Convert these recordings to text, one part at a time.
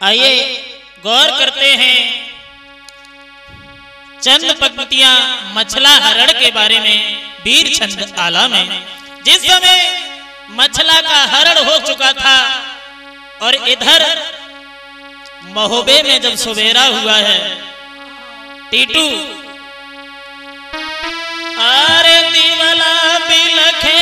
आइए, गौर करते हैं चंद पंक्तियाँ मछला हरण के बारे में वीर छंद आला में, जिस समय मछला का हरण हो चुका था और इधर महोबे में जब सुबेरा हुआ है, टीटू। अरे दिवला बिलखे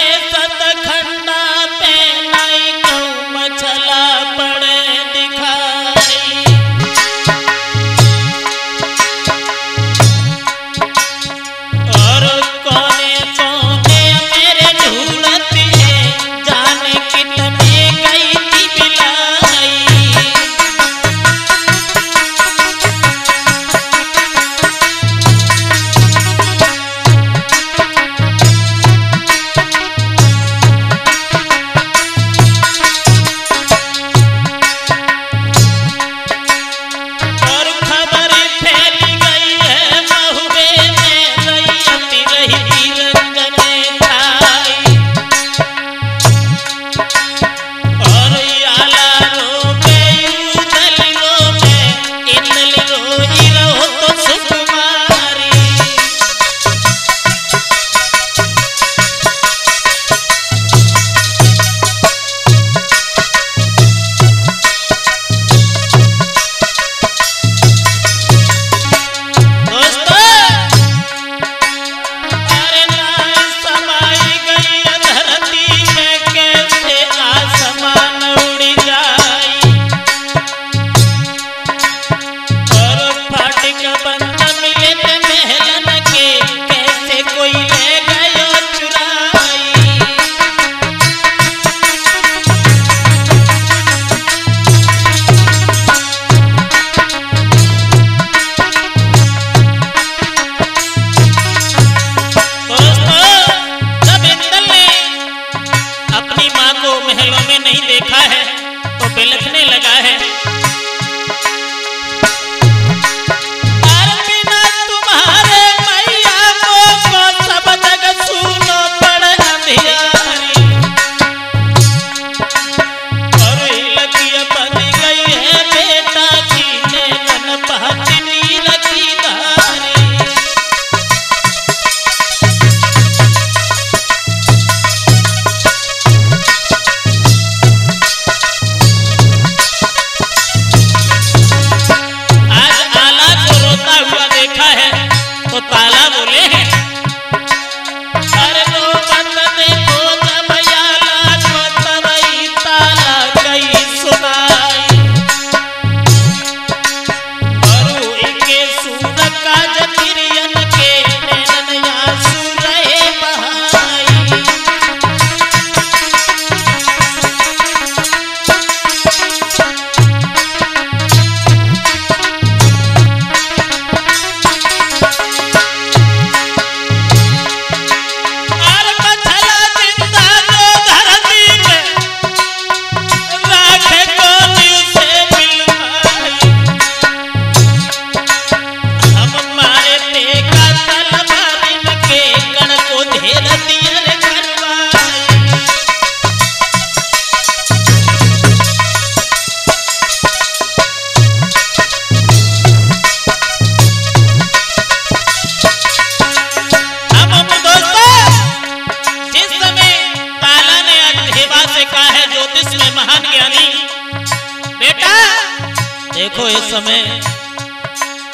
हर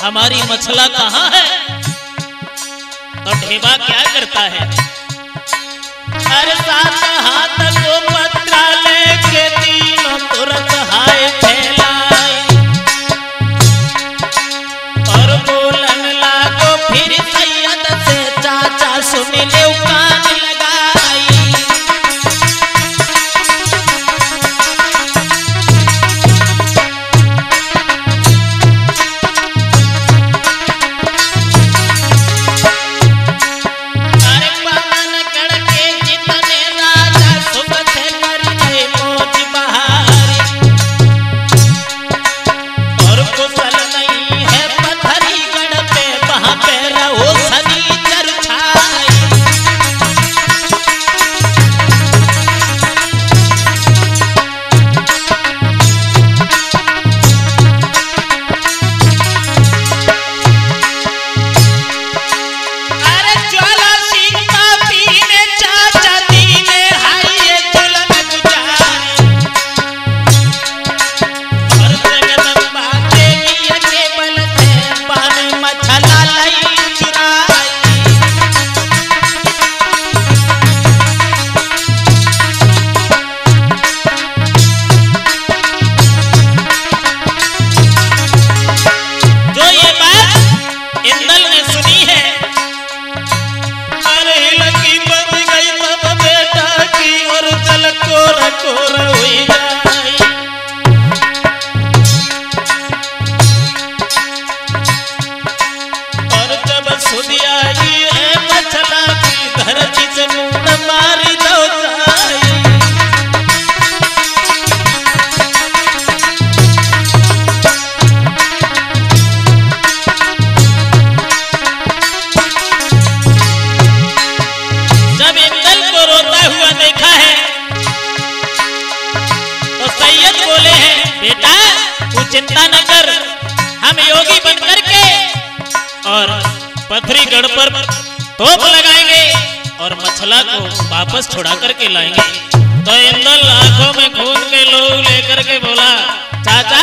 हमारी मछला कहाँ है? तो ढेबा क्या करता है? अरे सात हाथ chora huida टोप लगाएँगे और मछला को वापस छुड़ा करके लाएँगे। तो इंदल आँखों में खून के लोग लेकर के बोला, चाचा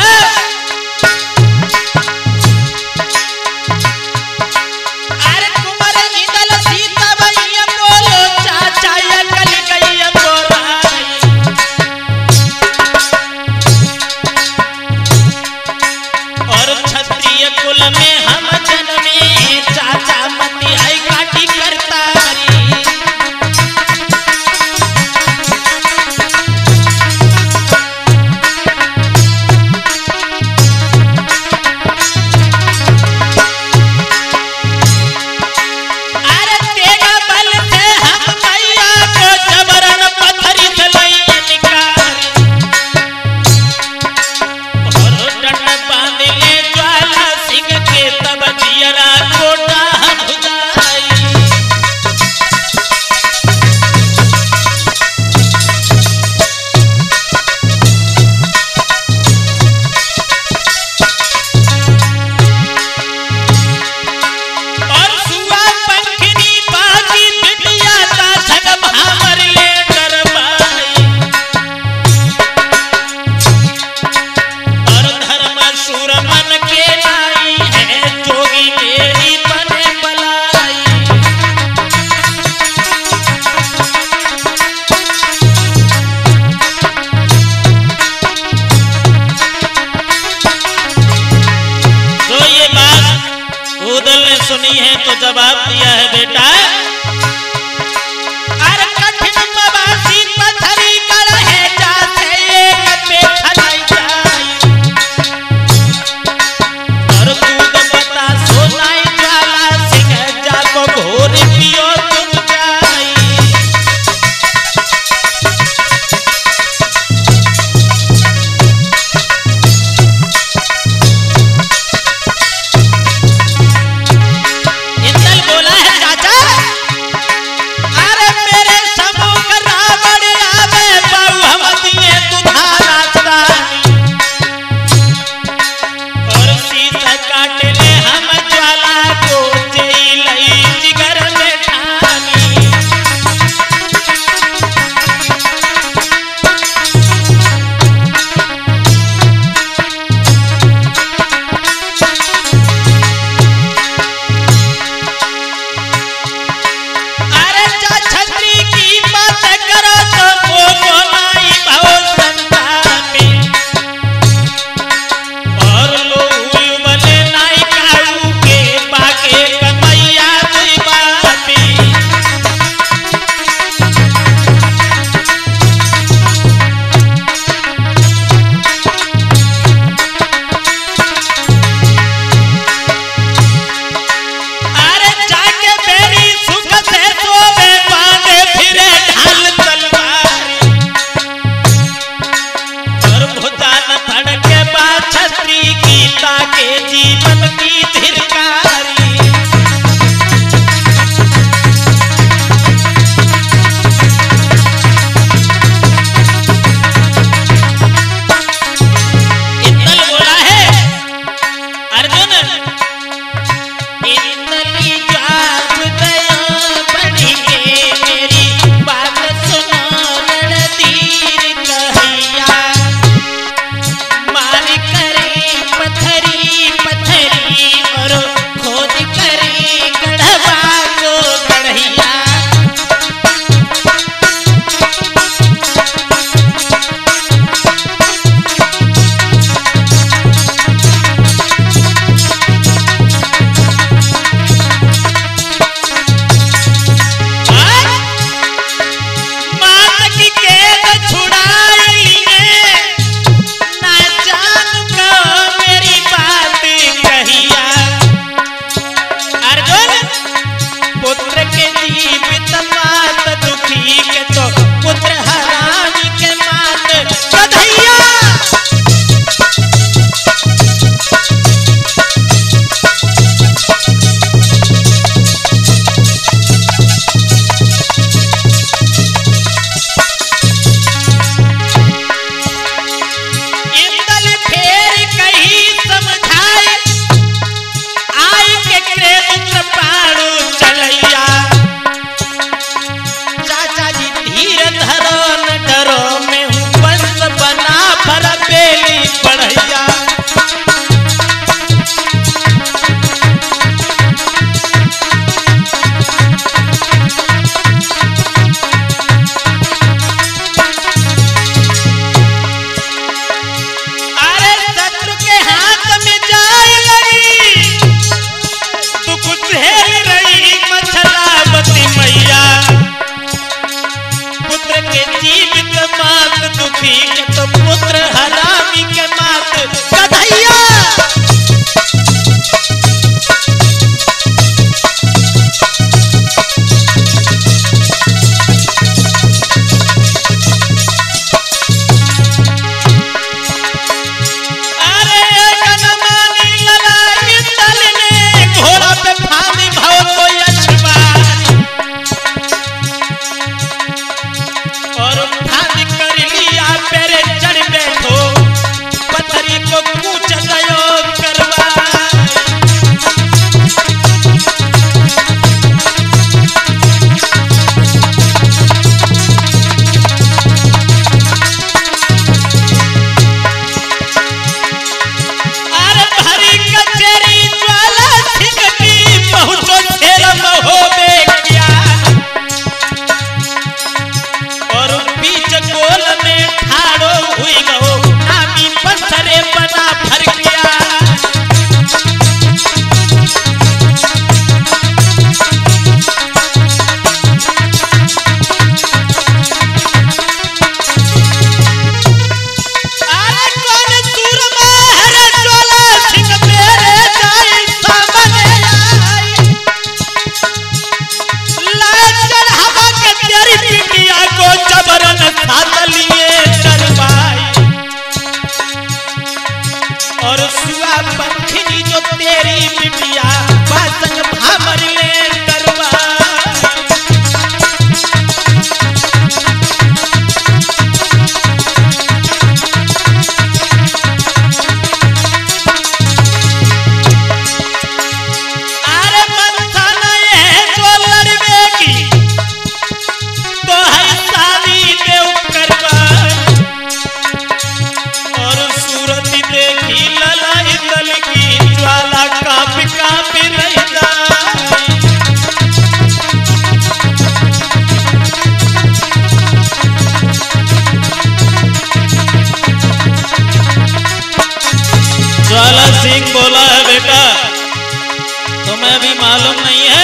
वाला सिंह बोला है बेटा तुम्हें भी मालूम नहीं है